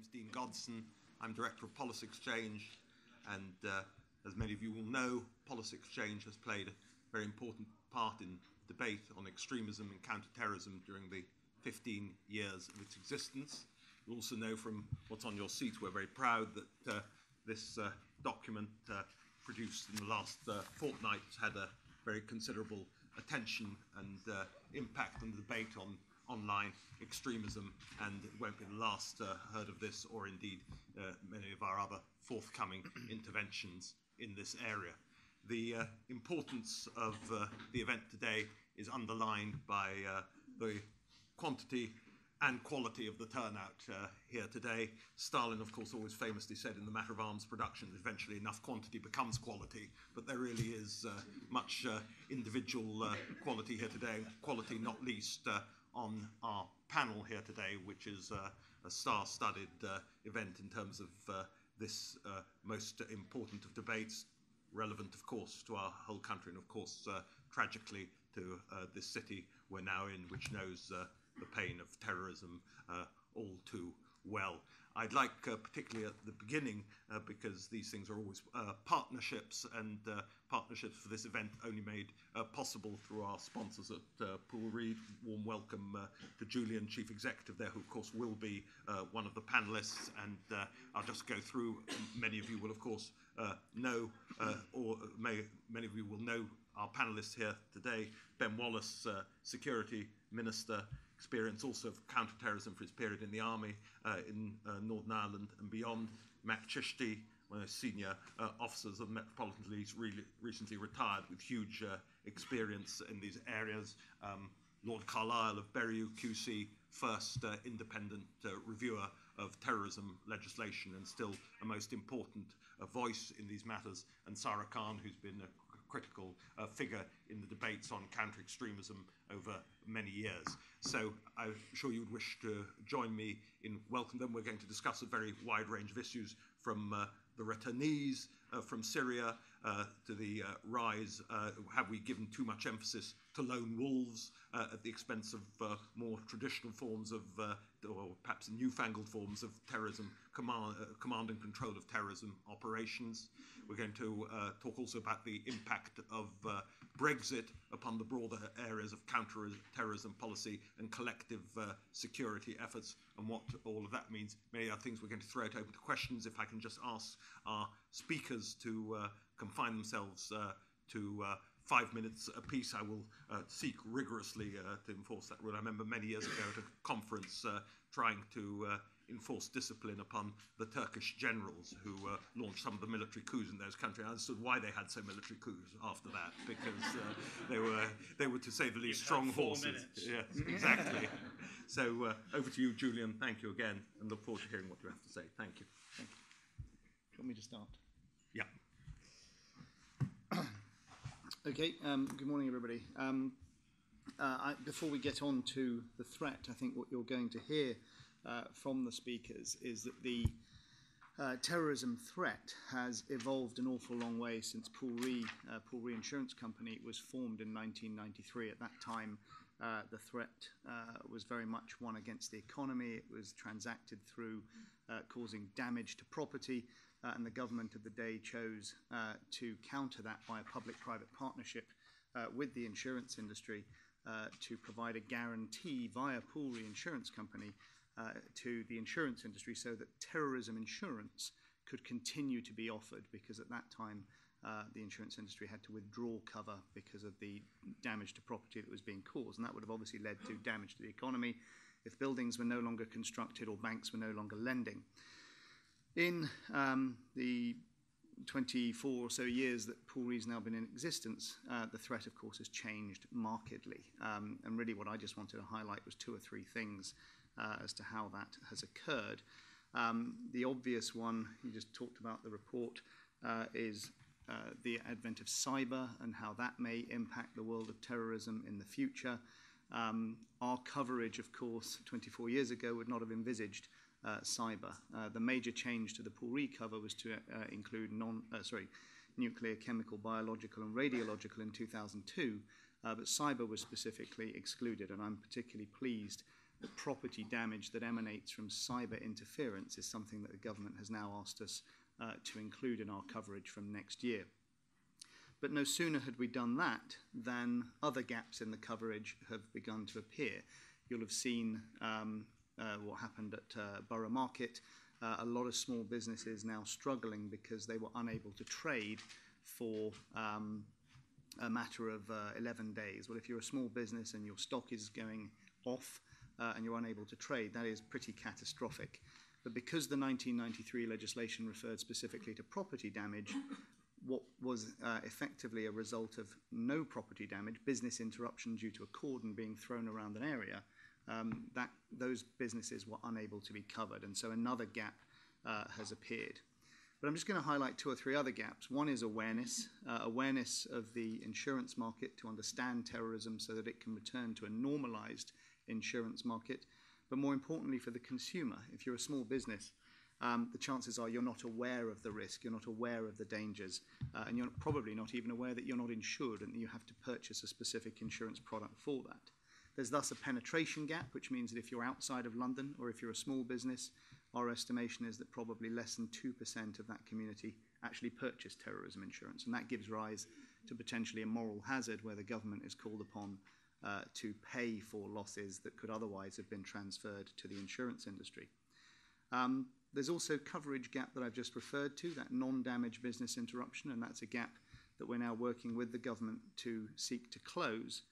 name's Dean Godson. I'm Director of Policy Exchange, and uh, as many of you will know, Policy Exchange has played a very important part in debate on extremism and counterterrorism during the 15 years of its existence. You also know from what's on your seat, we're very proud that uh, this uh, document uh, produced in the last uh, fortnight has had a very considerable attention and uh, impact on the debate on online extremism, and it won't be the last uh, heard of this, or indeed uh, many of our other forthcoming interventions in this area. The uh, importance of uh, the event today is underlined by uh, the quantity and quality of the turnout uh, here today. Stalin, of course, always famously said in the matter of arms production, eventually enough quantity becomes quality, but there really is uh, much uh, individual uh, quality here today, quality not least on our panel here today, which is uh, a star-studded uh, event in terms of uh, this uh, most important of debates, relevant, of course, to our whole country, and of course, tragically, to this city we're now in, which knows the pain of terrorism uh, all too well. I'd like, uh, particularly at the beginning, uh, because these things are always uh, partnerships, and uh, partnerships for this event only made uh, possible through our sponsors at Pool Re. Warm welcome to Julian, Chief Executive there, who of course will be one of the panelists, and I'll just go through. Many of you will, of course, know, or may, many of you will know our panelists here today. Ben Wallace, Security Minister, experience also of counterterrorism for his period in the army uh, in uh, Northern Ireland and beyond. Mak Chishty, one of the senior uh, officers of the Metropolitan Police, recently retired with huge uh, experience in these areas. Um, Lord Carlile of Berriew QC, first uh, independent uh, reviewer of terrorism legislation and still a most important voice in these matters. And Sara Khan, who's been a critical uh, figure in the debates on counter extremism over many years. So I'm sure you would wish to join me in welcoming them. We're going to discuss a very wide range of issues from uh, the returnees uh, from Syria uh, to the uh, rise. Uh, have we given too much emphasis to lone wolves uh, at the expense of uh, more traditional forms of, or perhaps newfangled forms of terrorism, command, uh, command and control of terrorism operations? We're going to uh, talk also about the impact of uh, Brexit upon the broader areas of counter-terrorism policy and collective uh, security efforts and what all of that means. Many other things we're going to throw it open to questions. If I can just ask our speakers to uh, confine themselves uh, to five minutes a piece, I will uh, seek rigorously uh, to enforce that rule. I remember many years ago at a conference uh, trying to uh, enforce discipline upon the Turkish generals who uh, launched some of the military coups in those countries. I understood why they had so military coups after that, because uh, they were they were to say the least strong horses. Minutes. Yes, exactly. so uh, over to you, Julian. Thank you again, and look forward to hearing what you have to say. Thank you. Thank you. Do you want me to start? Yeah. Okay, um, good morning, everybody. Um, uh, I, before we get on to the threat, I think what you're going to hear uh, from the speakers is that the uh, terrorism threat has evolved an awful long way since Pool Re, uh, Pool Reinsurance Company was formed in 1993. At that time, uh, the threat uh, was very much one against the economy. It was transacted through uh, causing damage to property, uh, and the government of the day chose uh, to counter that by a public-private partnership uh, with the insurance industry to provide a guarantee via Pool Reinsurance Company to the insurance industry so that terrorism insurance could continue to be offered because at that time uh, the insurance industry had to withdraw cover because of the damage to property that was being caused. And that would have obviously led to damage to the economy if buildings were no longer constructed or banks were no longer lending. In um, the 24 or so years that Pool Re's now been in existence, uh, the threat, of course, has changed markedly. Um, and really, what I just wanted to highlight was two or three things uh, as to how that has occurred. Um, the obvious one, you just talked about the report, uh, is uh, the advent of cyber and how that may impact the world of terrorism in the future. Um, our coverage, of course, 24 years ago would not have envisaged uh, cyber. Uh, the major change to the Pool cover was to uh, include non, uh, sorry, nuclear, chemical, biological, and radiological in 2002, uh, but cyber was specifically excluded, and I'm particularly pleased that property damage that emanates from cyber interference is something that the government has now asked us to include in our coverage from next year. But no sooner had we done that than other gaps in the coverage have begun to appear. You'll have seen um, uh, what happened at uh, Borough Market. Uh, a lot of small businesses now struggling because they were unable to trade for um, a matter of uh, 11 days. Well, if you're a small business and your stock is going off uh, and you're unable to trade, that is pretty catastrophic. But because the 1993 legislation referred specifically to property damage, what was uh, effectively a result of no property damage, business interruption due to a cordon being thrown around an area, um, that those businesses were unable to be covered, and so another gap uh, has appeared. But I'm just going to highlight two or three other gaps. One is awareness, uh, awareness of the insurance market to understand terrorism so that it can return to a normalized insurance market. But more importantly, for the consumer, if you're a small business, um, the chances are you're not aware of the risk, you're not aware of the dangers, uh, and you're probably not even aware that you're not insured and that you have to purchase a specific insurance product for that. There's thus a penetration gap, which means that if you're outside of London or if you're a small business, our estimation is that probably less than 2% of that community actually purchase terrorism insurance, and that gives rise to potentially a moral hazard where the government is called upon uh, to pay for losses that could otherwise have been transferred to the insurance industry. Um, there's also coverage gap that I've just referred to, that non-damage business interruption, and that's a gap that we're now working with the government to seek to close.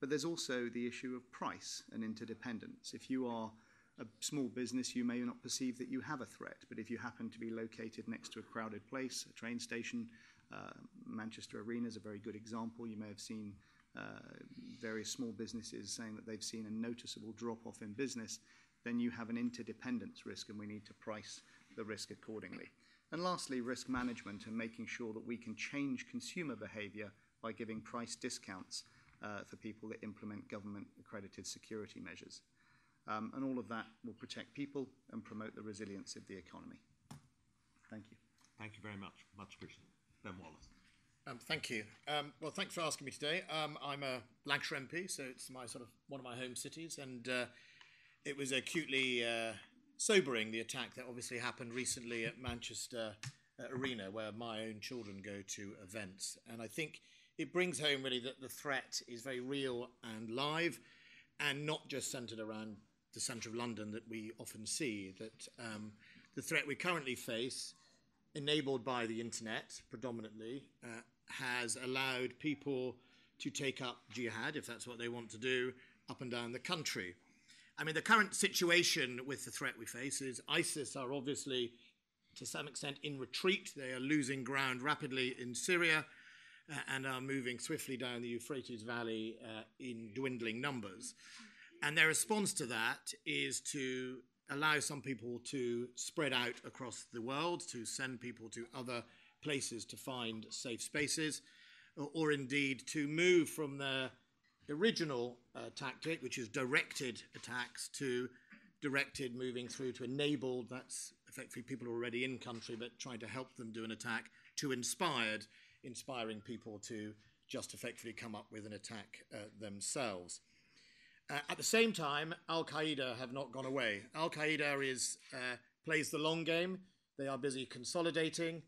But there's also the issue of price and interdependence. If you are a small business, you may not perceive that you have a threat, but if you happen to be located next to a crowded place, a train station, uh, Manchester Arena is a very good example. You may have seen various small businesses saying that they've seen a noticeable drop off in business then you have an interdependence risk and we need to price the risk accordingly. And lastly, risk management and making sure that we can change consumer behavior by giving price discounts uh, for people that implement government accredited security measures. Um, and all of that will protect people and promote the resilience of the economy. Thank you. Thank you very much. Much appreciated. Ben Wallace. Um, thank you. Um, well, thanks for asking me today. Um, I'm a Lancashire MP, so it's my sort of one of my home cities, and uh, it was acutely uh, sobering the attack that obviously happened recently at Manchester uh, Arena, where my own children go to events. And I think it brings home really that the threat is very real and live, and not just centred around the centre of London that we often see. That um, the threat we currently face, enabled by the internet predominantly, uh, has allowed people to take up jihad, if that's what they want to do, up and down the country. I mean, the current situation with the threat we face is ISIS are obviously, to some extent, in retreat. They are losing ground rapidly in Syria uh, and are moving swiftly down the Euphrates Valley uh, in dwindling numbers. And their response to that is to allow some people to spread out across the world, to send people to other places to find safe spaces, or, or indeed to move from their original uh, tactic, which is directed attacks, to directed moving through to enabled, that's effectively people already in country, but trying to help them do an attack, to inspired, inspiring people to just effectively come up with an attack uh, themselves. Uh, at the same time, Al Qaeda have not gone away. Al Qaeda is uh, plays the long game. They are busy consolidating,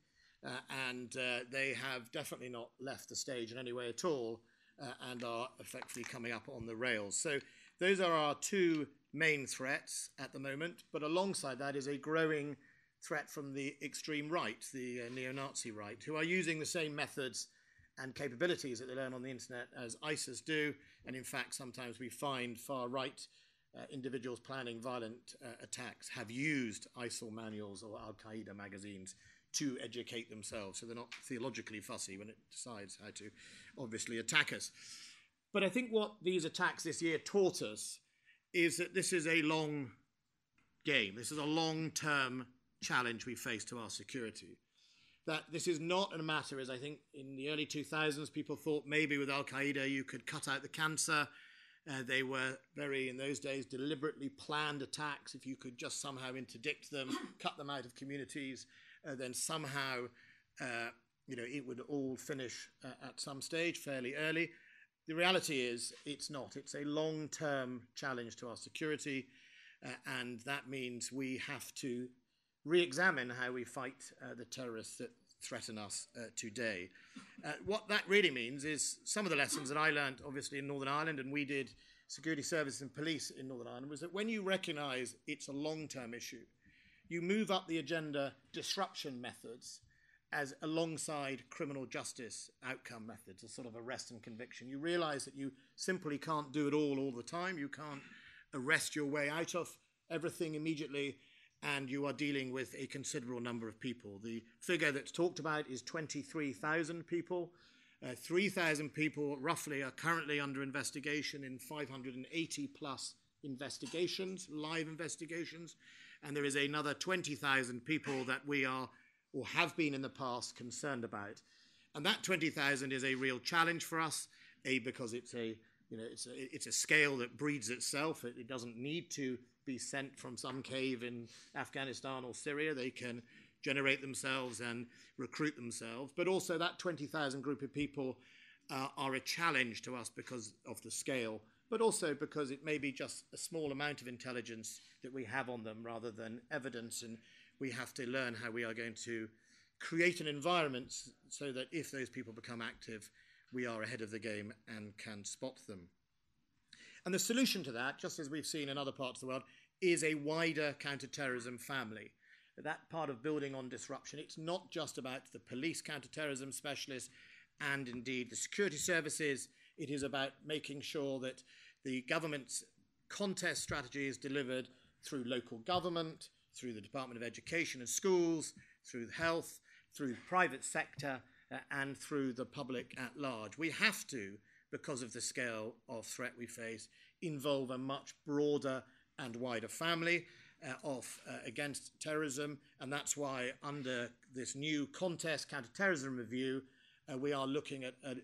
uh, and uh, they have definitely not left the stage in any way at all uh, and are effectively coming up on the rails. So those are our two main threats at the moment, but alongside that is a growing threat from the extreme right, the uh, neo-Nazi right, who are using the same methods and capabilities that they learn on the internet as ISIS do, and in fact sometimes we find far-right uh, individuals planning violent uh, attacks have used ISIL manuals or Al-Qaeda magazines to educate themselves, so they're not theologically fussy when it decides how to obviously attack us. But I think what these attacks this year taught us is that this is a long game. This is a long term challenge we face to our security. That this is not a matter, as I think in the early 2000s, people thought maybe with Al Qaeda you could cut out the cancer. Uh, they were very, in those days, deliberately planned attacks. If you could just somehow interdict them, cut them out of communities, uh, then somehow uh, you know, it would all finish uh, at some stage fairly early. The reality is, it's not. It's a long term challenge to our security, uh, and that means we have to re examine how we fight the terrorists that threaten us today. What that really means is some of the lessons that I learned, obviously, in Northern Ireland, and we did security services and police in Northern Ireland, was that when you recognize it's a long term issue, you move up the agenda disruption methods as alongside criminal justice outcome methods, a sort of arrest and conviction. You realize that you simply can't do it all all the time. You can't arrest your way out of everything immediately, and you are dealing with a considerable number of people. The figure that's talked about is 23,000 people. Uh, 3,000 people roughly are currently under investigation in 580 plus investigations, live investigations, and there is another 20,000 people that we are or have been in the past concerned about. And that 20,000 is a real challenge for us, A, because it's a, you know, it's a, it's a scale that breeds itself. It, it doesn't need to be sent from some cave in Afghanistan or Syria. They can generate themselves and recruit themselves. But also that 20,000 group of people uh, are a challenge to us because of the scale, but also because it may be just a small amount of intelligence that we have on them rather than evidence and we have to learn how we are going to create an environment so that if those people become active, we are ahead of the game and can spot them. And the solution to that, just as we've seen in other parts of the world, is a wider counterterrorism family. That part of building on disruption, it's not just about the police counterterrorism specialists and indeed the security services. It is about making sure that the government's contest strategy is delivered through local government, through the Department of Education and Schools, through health, through the private sector, uh, and through the public at large. We have to, because of the scale of threat we face, involve a much broader and wider family uh, of uh, against terrorism, and that's why under this new contest counterterrorism review, uh, we are looking at a,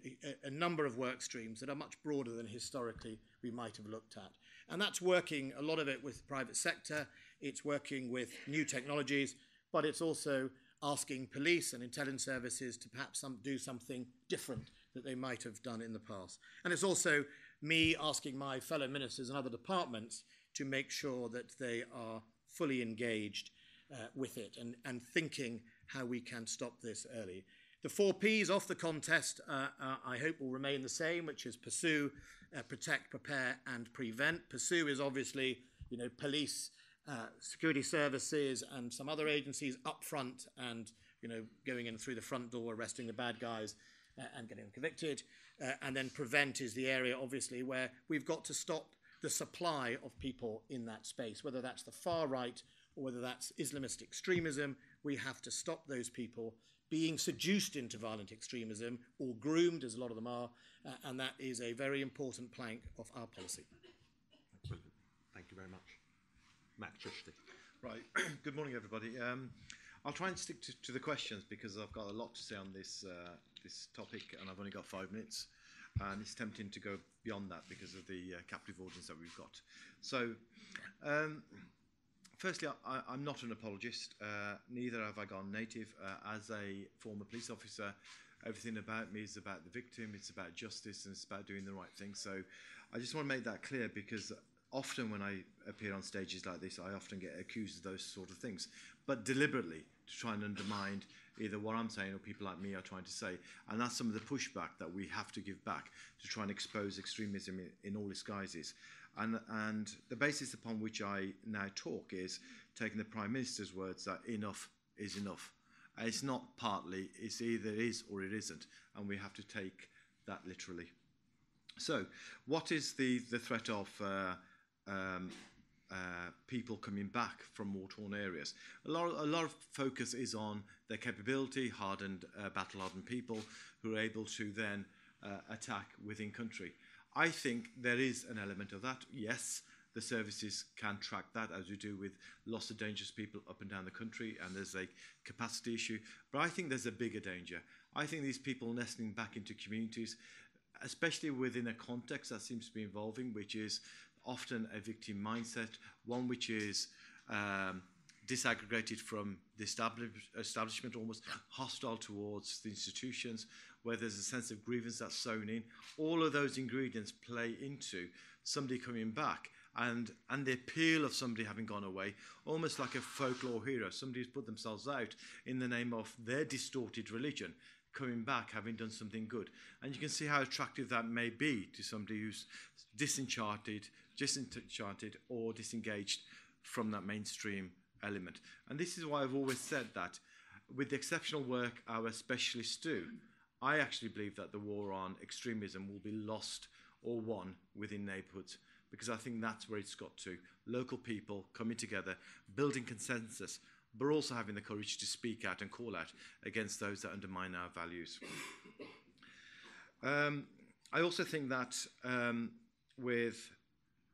a, number of work streams that are much broader than historically we might have looked at. And that's working a lot of it with the private sector, it's working with new technologies, but it's also asking police and intelligence services to perhaps some, do something different that they might have done in the past. And it's also me asking my fellow ministers and other departments to make sure that they are fully engaged uh, with it and, and thinking how we can stop this early. The four P's off the contest, uh, uh, I hope, will remain the same, which is pursue, uh, protect, prepare, and prevent. Pursue is obviously, you know, police, uh, security services, and some other agencies up front, and you know, going in through the front door, arresting the bad guys, uh, and getting them convicted. Uh, and then prevent is the area, obviously, where we've got to stop the supply of people in that space, whether that's the far right or whether that's Islamist extremism. We have to stop those people being seduced into violent extremism or groomed, as a lot of them are, uh, and that is a very important plank of our policy. Brilliant. Thank you very much. Mak Chishty. Right. Good morning, everybody. Um, I'll try and stick to, to, the questions because I've got a lot to say on this uh, this topic, and I've only got five minutes. And it's tempting to go beyond that because of the uh, captive audience that we've got. So, um, firstly, I, am not an apologist. Uh, neither have I gone native. Uh, as a former police officer, everything about me is about the victim, it's about justice, and it's about doing the right thing. So I just want to make that clear because often when I appear on stages like this, I often get accused of those sort of things, but deliberately to try and undermine either what I'm saying or people like me are trying to say. And that's some of the pushback that we have to give back to try and expose extremism in, in all its guises. And, and the basis upon which I now talk is taking the Prime Minister's words that enough is enough. It's not partly, it's either is or it isn't. And we have to take that literally. So, what is the, the threat of uh, um, uh, people coming back from war-torn areas? A lot, of, a lot of focus is on their capability, hardened, uh, battle-hardened people who are able to then uh, attack within country. I think there is an element of that. Yes, the services can track that as we do with lots of dangerous people up and down the country, and there's a capacity issue. But I think there's a bigger danger. I think these people nesting back into communities, especially within a context that seems to be evolving, which is often a victim mindset, one which is um, disaggregated from the establishment, almost hostile towards the institutions, where there's a sense of grievance that's sown in. All of those ingredients play into somebody coming back and, and the appeal of somebody having gone away, almost like a folklore hero, somebody who's put themselves out in the name of their distorted religion, coming back having done something good. And you can see how attractive that may be to somebody who's disenchanted, disenchanted or disengaged from that mainstream element. And this is why I've always said that with the exceptional work our specialists do, I actually believe that the war on extremism will be lost or won within neighbourhoods because I think that's where it's got to. Local people coming together, building consensus, but also having the courage to speak out and call out against those that undermine our values. Um, I also think that um, with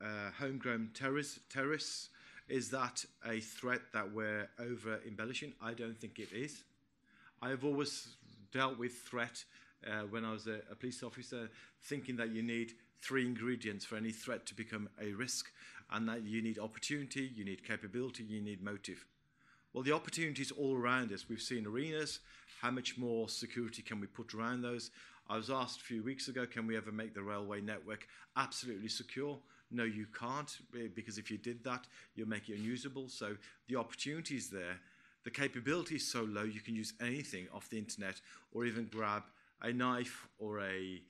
uh, homegrown terrorists, terrorists, is that a threat that we're over embellishing? I don't think it is. I've always dealt with threat uh, when I was a, a police officer, thinking that you need three ingredients for any threat to become a risk, and that you need opportunity, you need capability, you need motive. Well, the opportunities all around us. We've seen arenas. How much more security can we put around those? I was asked a few weeks ago, can we ever make the railway network absolutely secure? No, you can't, because if you did that, you'll make it unusable. So the opportunity is there. The capability is so low, you can use anything off the internet or even grab a knife or a,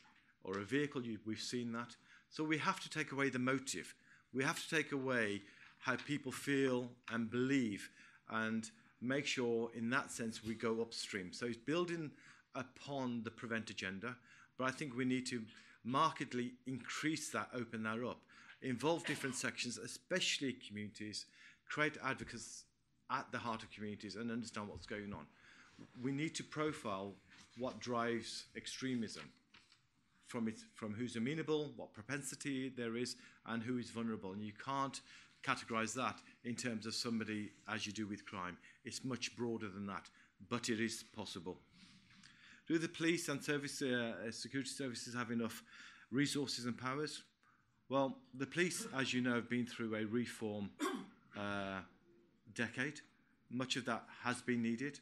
or a vehicle. You, we've seen that. So we have to take away the motive. We have to take away how people feel and believe and make sure, in that sense, we go upstream. So it's building upon the prevent agenda, but I think we need to markedly increase that, open that up, involve different sections, especially communities, create advocates at the heart of communities and understand what's going on. We need to profile what drives extremism from it, from who's amenable, what propensity there is, and who is vulnerable. And you can't categorize that in terms of somebody as you do with crime. It's much broader than that, but it is possible. Do the police and service, uh, security services have enough resources and powers? Well, the police, as you know, have been through a reform uh, decade. Much of that has been needed,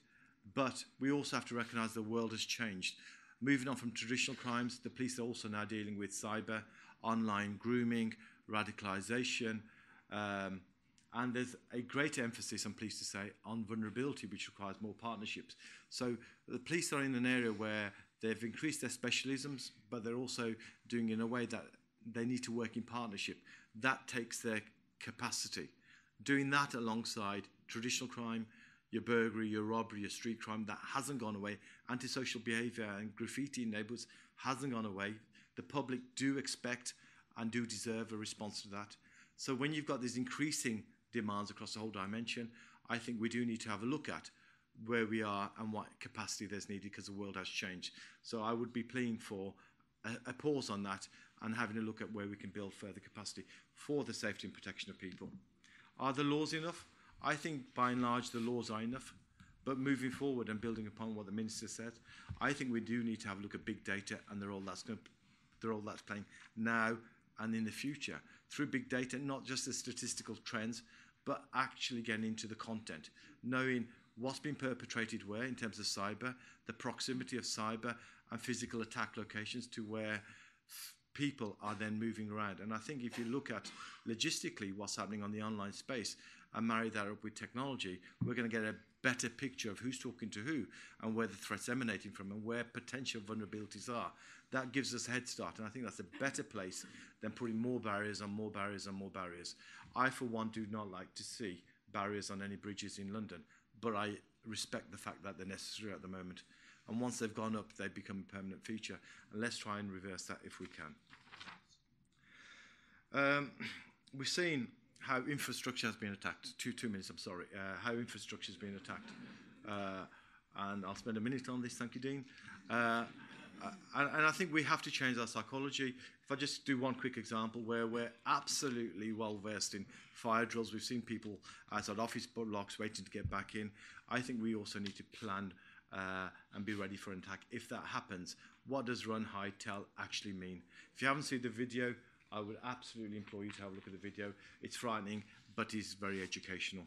but we also have to recognise the world has changed. Moving on from traditional crimes, the police are also now dealing with cyber, online grooming, radicalisation, um, and there's a great emphasis, I'm pleased to say, on vulnerability, which requires more partnerships. So the police are in an area where they've increased their specialisms, but they're also doing in a way that they need to work in partnership. That takes their capacity. Doing that alongside traditional crime, your burglary, your robbery, your street crime, that hasn't gone away. Antisocial behaviour and graffiti in neighbourhoods hasn't gone away. The public do expect and do deserve a response to that. So when you've got these increasing demands across the whole dimension, I think we do need to have a look at where we are and what capacity there's needed because the world has changed. So I would be pleading for a, a pause on that and having a look at where we can build further capacity for the safety and protection of people. Are the laws enough? I think by and large the laws are enough. But moving forward and building upon what the minister said, I think we do need to have a look at big data and the role that's going, the role that's playing now and in the future through big data, not just the statistical trends, but actually getting into the content, knowing what's been perpetrated where in terms of cyber, the proximity of cyber and physical attack locations to where people are then moving around. And I think if you look at logistically what's happening on the online space and marry that up with technology, we're going to get a better picture of who's talking to who and where the threat's emanating from and where potential vulnerabilities are. That gives us a head start, and I think that's a better place than putting more barriers on more barriers on more barriers. I, for one, do not like to see barriers on any bridges in London, but I respect the fact that they're necessary at the moment. And once they've gone up, they become a permanent feature. And let's try and reverse that if we can. Um, we've seen how infrastructure has been attacked. Two, two minutes, I'm sorry. Uh, how infrastructure has been attacked. Uh, and I'll spend a minute on this, thank you, Dean. Uh, and, and I think we have to change our psychology. If I just do one quick example where we're absolutely well versed in fire drills, we've seen people outside office blocks waiting to get back in. I think we also need to plan uh, and be ready for an attack. If that happens, what does run, hide, tell actually mean? If you haven't seen the video, I would absolutely implore you to have a look at the video. It's frightening, but it's very educational.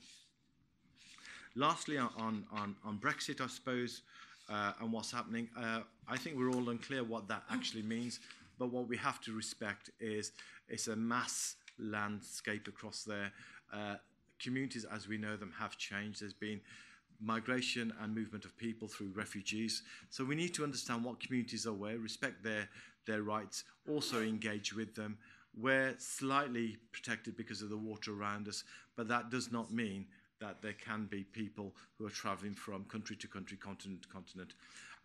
Lastly, on, on, on Brexit, I suppose, uh, and what's happening. Uh, I think we're all unclear what that actually means, but what we have to respect is it's a mass landscape across there. Uh, communities as we know them have changed. There's been migration and movement of people through refugees. So we need to understand what communities are where, respect their, their rights, also engage with them. We're slightly protected because of the water around us, but that does not mean that there can be people who are travelling from country to country, continent to continent.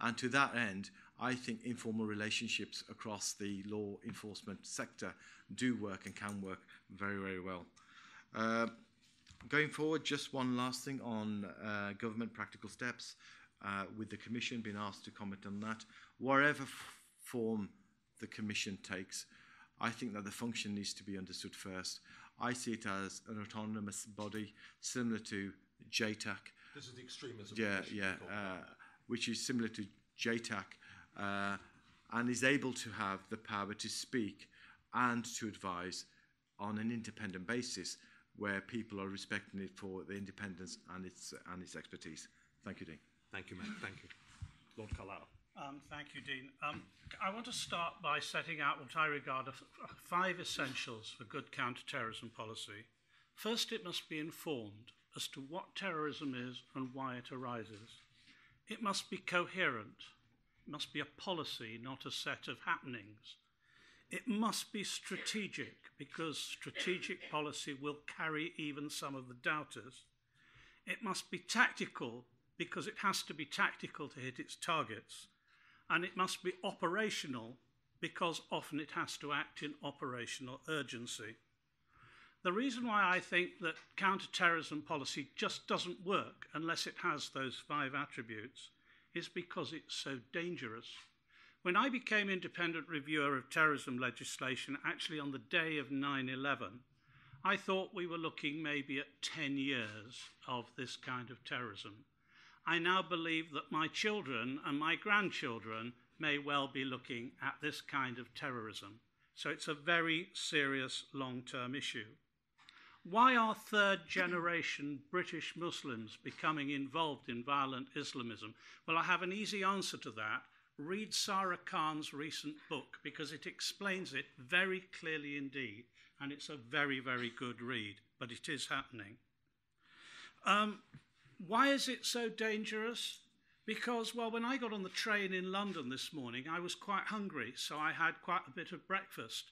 And to that end, I think informal relationships across the law enforcement sector do work and can work very, very well. Uh, Going forward, just one last thing on uh, government practical steps, uh, with the Commission being asked to comment on that. Whatever form the Commission takes, I think that the function needs to be understood first. I see it as an autonomous body similar to JTAC. This is the extremism. Yeah, yeah, uh, which is similar to JTAC uh, and is able to have the power to speak and to advise on an independent basis where people are respecting it for the independence and its, and its expertise. Thank you, Dean. Thank you, Matt. Thank you. Lord Carlisle. Um, thank you, Dean. Um, I want to start by setting out what I regard as five essentials for good counter-terrorism policy. First, it must be informed as to what terrorism is and why it arises. It must be coherent. It must be a policy, not a set of happenings. It must be strategic because strategic policy will carry even some of the doubters. It must be tactical because it has to be tactical to hit its targets. And it must be operational because often it has to act in operational urgency. The reason why I think that counterterrorism policy just doesn't work unless it has those five attributes is because it's so dangerous. When I became independent reviewer of terrorism legislation, actually on the day of 9 11, I thought we were looking maybe at 10 years of this kind of terrorism. I now believe that my children and my grandchildren may well be looking at this kind of terrorism. So it's a very serious long term issue. Why are third generation British Muslims becoming involved in violent Islamism? Well, I have an easy answer to that read Sara Khan's recent book because it explains it very clearly indeed, and it's a very, very good read, but it is happening. Um, why is it so dangerous? Because, well, when I got on the train in London this morning, I was quite hungry, so I had quite a bit of breakfast.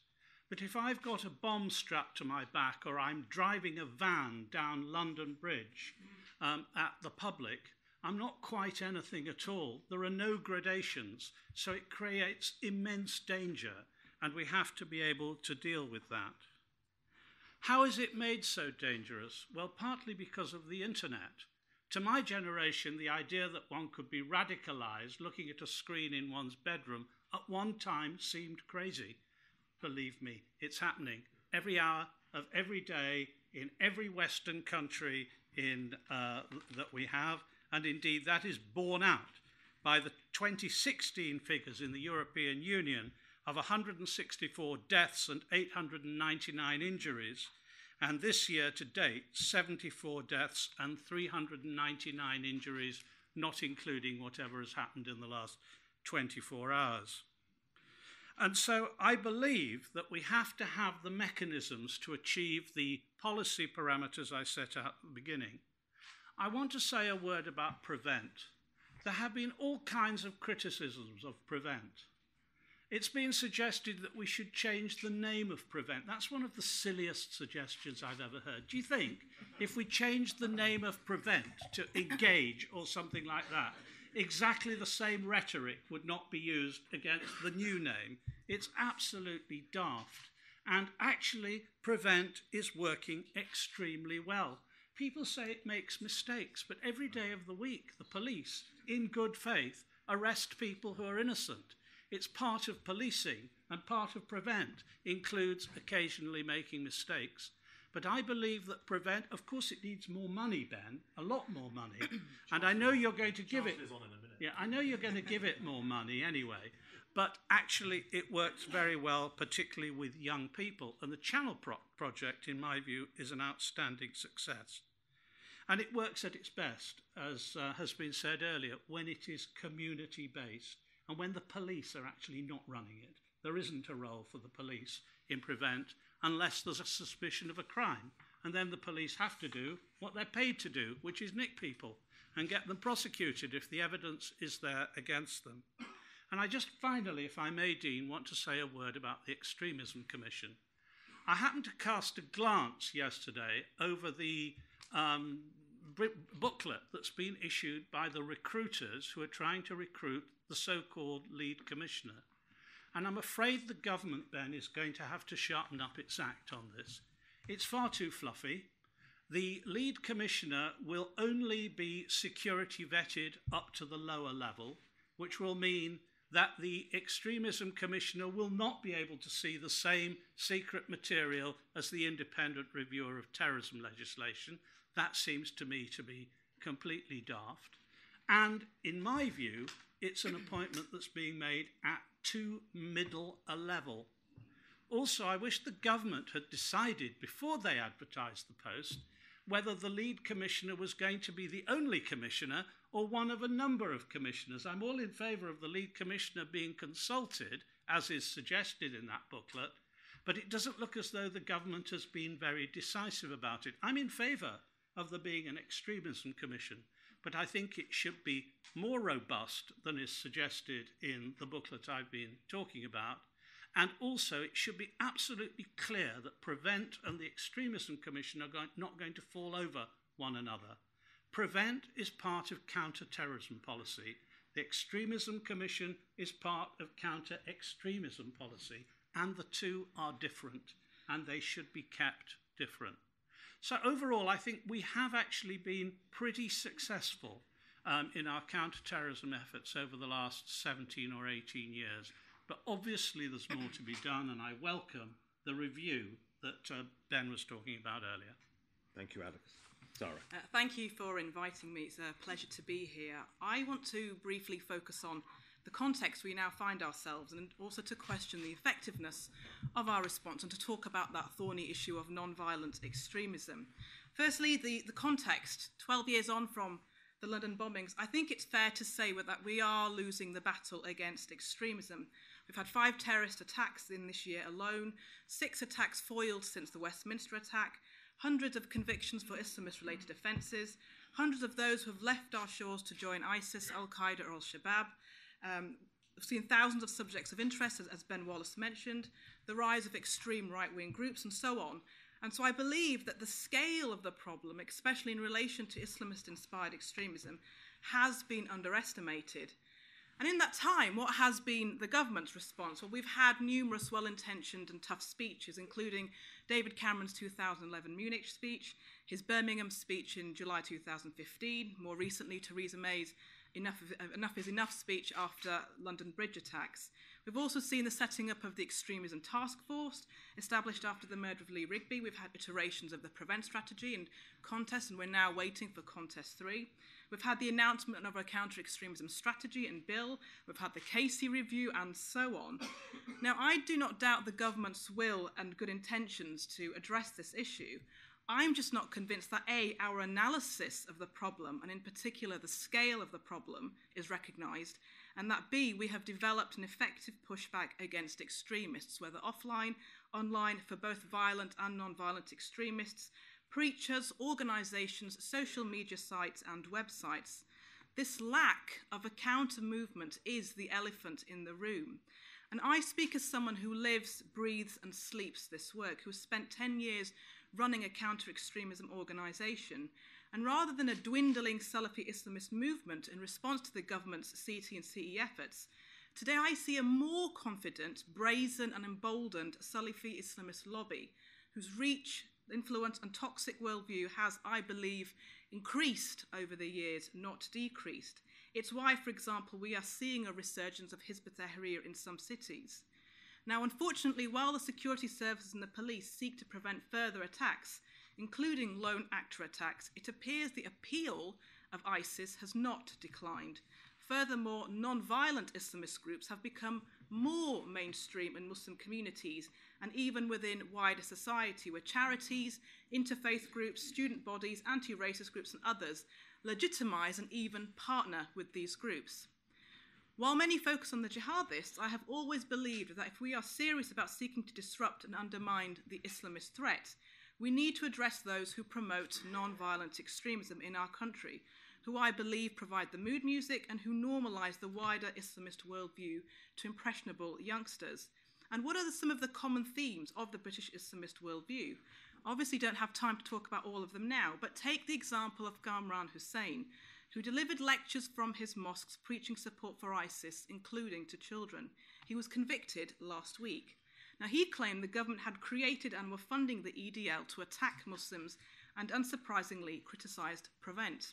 But if I've got a bomb strapped to my back or I'm driving a van down London Bridge um, at the public, I'm not quite anything at all. There are no gradations, so it creates immense danger, and we have to be able to deal with that. How is it made so dangerous? Well, partly because of the internet. To my generation, the idea that one could be radicalized looking at a screen in one's bedroom at one time seemed crazy. Believe me, it's happening every hour of every day in every Western country in, uh, that we have and indeed that is borne out by the 2016 figures in the European Union of 164 deaths and 899 injuries, and this year to date, 74 deaths and 399 injuries, not including whatever has happened in the last 24 hours. And so I believe that we have to have the mechanisms to achieve the policy parameters I set out at the beginning. I want to say a word about Prevent. There have been all kinds of criticisms of Prevent. It's been suggested that we should change the name of Prevent. That's one of the silliest suggestions I've ever heard. Do you think if we changed the name of Prevent to Engage or something like that, exactly the same rhetoric would not be used against the new name? It's absolutely daft. And actually, Prevent is working extremely well. People say it makes mistakes, but every day of the week, the police, in good faith, arrest people who are innocent. It's part of policing and part of prevent includes occasionally making mistakes. But I believe that prevent, of course, it needs more money, Ben, a lot more money. and I know you're going to give it. Yeah, I know you're going to give it more money anyway. But actually, it works very well, particularly with young people. And the Channel Pro- Project, in my view, is an outstanding success. And it works at its best, as uh, has been said earlier, when it is community based and when the police are actually not running it. There isn't a role for the police in Prevent unless there's a suspicion of a crime. And then the police have to do what they're paid to do, which is nick people and get them prosecuted if the evidence is there against them. And I just finally, if I may, Dean, want to say a word about the Extremism Commission. I happened to cast a glance yesterday over the um, booklet that's been issued by the recruiters who are trying to recruit the so called lead commissioner. And I'm afraid the government, Ben, is going to have to sharpen up its act on this. It's far too fluffy. The lead commissioner will only be security vetted up to the lower level, which will mean that the extremism commissioner will not be able to see the same secret material as the independent reviewer of terrorism legislation. That seems to me to be completely daft. And in my view, it's an appointment that's being made at too middle a level. Also, I wish the government had decided before they advertised the post whether the lead commissioner was going to be the only commissioner or one of a number of commissioners. I'm all in favour of the lead commissioner being consulted, as is suggested in that booklet, but it doesn't look as though the government has been very decisive about it. I'm in favour of there being an extremism commission, but I think it should be more robust than is suggested in the booklet I've been talking about. And also, it should be absolutely clear that Prevent and the Extremism Commission are going, not going to fall over one another. Prevent is part of counter terrorism policy. The Extremism Commission is part of counter extremism policy, and the two are different, and they should be kept different. So, overall, I think we have actually been pretty successful um, in our counter-terrorism efforts over the last 17 or 18 years. But obviously, there's more to be done, and I welcome the review that uh, Ben was talking about earlier. Thank you, Alex. Sara. Uh, thank you for inviting me. It's a pleasure to be here. I want to briefly focus on the context we now find ourselves and also to question the effectiveness of our response and to talk about that thorny issue of non-violent extremism. Firstly, the, the context. 12 years on from the London bombings, I think it's fair to say that we are losing the battle against extremism. We've had five terrorist attacks in this year alone, six attacks foiled since the Westminster attack, hundreds of convictions for Islamist related offences, hundreds of those who have left our shores to join ISIS, Al Qaeda, or Al Shabaab. Um, we've seen thousands of subjects of interest, as, as Ben Wallace mentioned, the rise of extreme right wing groups, and so on. And so I believe that the scale of the problem, especially in relation to Islamist inspired extremism, has been underestimated. And in that time, what has been the government's response? Well, we've had numerous well intentioned and tough speeches, including David Cameron's 2011 Munich speech, his Birmingham speech in July 2015, more recently, Theresa May's Enough, uh, enough is Enough speech after London Bridge attacks. We've also seen the setting up of the Extremism Task Force, established after the murder of Lee Rigby. We've had iterations of the Prevent strategy and contest, and we're now waiting for contest three. We've had the announcement of a counter extremism strategy and bill. We've had the Casey review and so on. Now, I do not doubt the government's will and good intentions to address this issue. I'm just not convinced that A, our analysis of the problem, and in particular the scale of the problem, is recognised, and that B, we have developed an effective pushback against extremists, whether offline, online, for both violent and non violent extremists, preachers, organisations, social media sites, and websites. This lack of a counter movement is the elephant in the room. And I speak as someone who lives, breathes, and sleeps this work, who has spent 10 years running a counter extremism organisation. And rather than a dwindling Salafi Islamist movement in response to the government's CT and CE efforts, today I see a more confident, brazen, and emboldened Salafi Islamist lobby whose reach, influence and toxic worldview has, I believe, increased over the years, not decreased. It's why, for example, we are seeing a resurgence of Hizb ut-Tahrir in some cities. Now, unfortunately, while the security services and the police seek to prevent further attacks, including lone actor attacks, it appears the appeal of ISIS has not declined. Furthermore, non violent Islamist groups have become more mainstream in Muslim communities and even within wider society, where charities, interfaith groups, student bodies, anti racist groups, and others legitimize and even partner with these groups. While many focus on the jihadists, I have always believed that if we are serious about seeking to disrupt and undermine the Islamist threat, we need to address those who promote non violent extremism in our country, who I believe provide the mood music and who normalize the wider Islamist worldview to impressionable youngsters. And what are the, some of the common themes of the British Islamist worldview? Obviously, don't have time to talk about all of them now, but take the example of Kamran Hussein, who delivered lectures from his mosques preaching support for ISIS, including to children. He was convicted last week. Now, he claimed the government had created and were funding the EDL to attack Muslims and, unsurprisingly, criticised Prevent.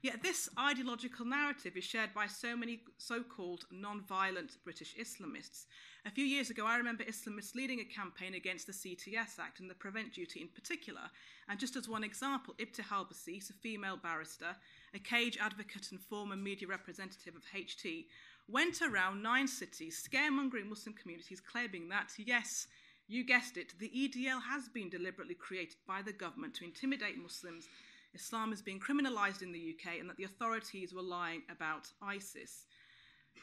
Yet this ideological narrative is shared by so many so called non violent British Islamists. A few years ago, I remember Islamists leading a campaign against the CTS Act and the Prevent Duty in particular. And just as one example, Ibtihal Bsis, a female barrister, a cage advocate and former media representative of HT, went around nine cities scaremongering Muslim communities, claiming that, yes, you guessed it, the EDL has been deliberately created by the government to intimidate Muslims Islam is being criminalized in the UK and that the authorities were lying about ISIS.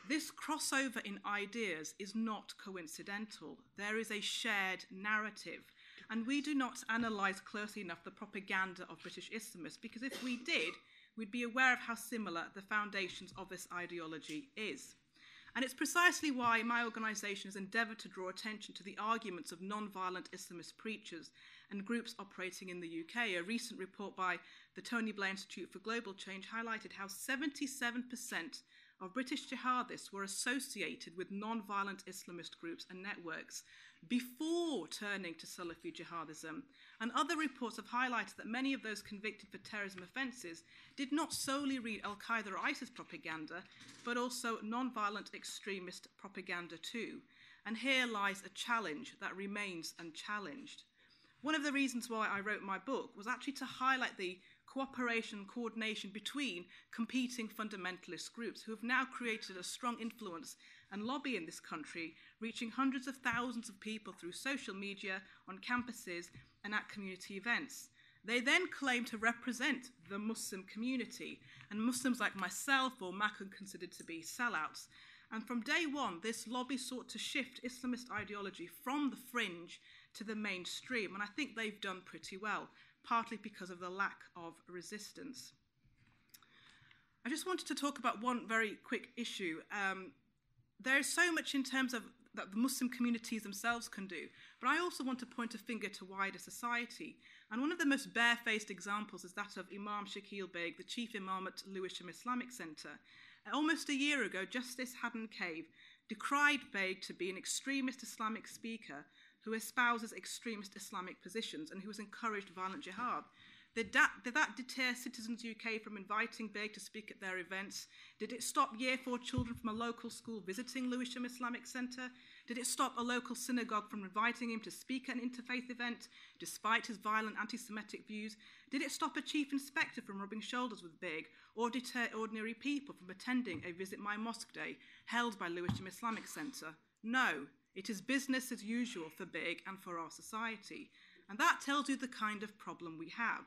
This crossover in ideas is not coincidental. There is a shared narrative. And we do not analyse closely enough the propaganda of British Islamists because if we did, we'd be aware of how similar the foundations of this ideology is. And it's precisely why my organisation has endeavoured to draw attention to the arguments of non violent Islamist preachers and groups operating in the UK. A recent report by the Tony Blair Institute for Global Change highlighted how 77% of British jihadists were associated with non violent Islamist groups and networks before turning to Salafi jihadism. And other reports have highlighted that many of those convicted for terrorism offences did not solely read Al Qaeda or ISIS propaganda, but also non violent extremist propaganda too. And here lies a challenge that remains unchallenged. One of the reasons why I wrote my book was actually to highlight the cooperation coordination between competing fundamentalist groups who have now created a strong influence and lobby in this country, reaching hundreds of thousands of people through social media, on campuses, and at community events. They then claim to represent the Muslim community, and Muslims like myself or Mak are considered to be sellouts. And from day one, this lobby sought to shift Islamist ideology from the fringe to the mainstream, and I think they've done pretty well partly because of the lack of resistance. I just wanted to talk about one very quick issue. Um, there is so much in terms of that the Muslim communities themselves can do, but I also want to point a finger to wider society. And one of the most barefaced examples is that of Imam Shakil Begg, the chief imam at Lewisham Islamic Centre. Almost a year ago, Justice Haddon Cave decried Begg to be an extremist Islamic speaker who espouses extremist Islamic positions and who has encouraged violent jihad. Did that, did that deter Citizens UK from inviting Begg to speak at their events? Did it stop year four children from a local school visiting Lewisham Islamic Centre? Did it stop a local synagogue from inviting him to speak at an interfaith event despite his violent anti Semitic views? Did it stop a chief inspector from rubbing shoulders with Begg or deter ordinary people from attending a Visit My Mosque Day held by Lewisham Islamic Centre? No. It is business as usual for Begg and for our society. And that tells you the kind of problem we have.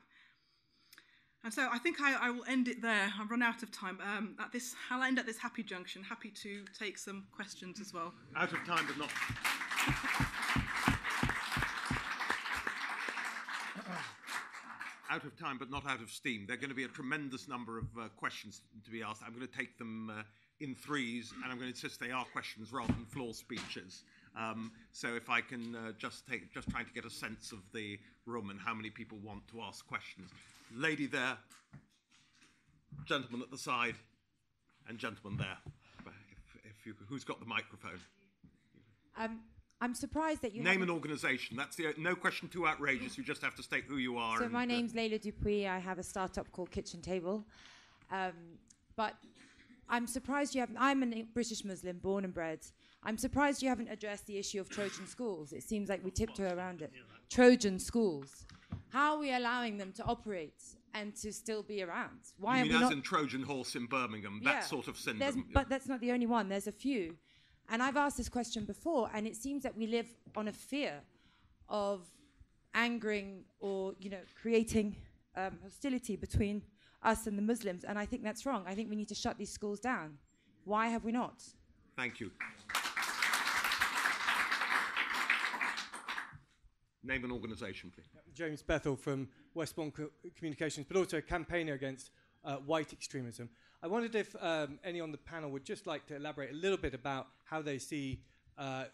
And so I think I, I will end it there. I've run out of time. Um, at this, I'll end at this happy junction. Happy to take some questions as well. Out of time, but not. out of time, but not out of steam. There are going to be a tremendous number of uh, questions to be asked. I'm going to take them uh, in threes, and I'm going to insist they are questions rather than floor speeches. Um, so if I can uh, just take, just trying to get a sense of the room and how many people want to ask questions. Lady there, gentleman at the side, and gentleman there. If, if you, who's got the microphone? Um, I'm surprised that you name an organisation. That's the no question too outrageous. You just have to state who you are. So my uh, name's Layla Dupuy. I have a startup called Kitchen Table, um, but I'm surprised you haven't. I'm a British Muslim, born and bred. I'm surprised you haven't addressed the issue of Trojan schools. It seems like we tiptoe around it. Trojan schools. How are we allowing them to operate and to still be around? Why you mean we as in Trojan horse in Birmingham? That sort of syndrome. But that's not the only one. There's a few. And I've asked this question before, and it seems that we live on a fear of angering or you know creating um, hostility between us and the Muslims, and I think that's wrong. I think we need to shut these schools down. Why have we not? Thank you. Name an organisation, please. James Bethell from Westbourne Co- Communications, but also a campaigner against uh, white extremism. I wondered if um, any on the panel would just like to elaborate a little bit about how they see uh,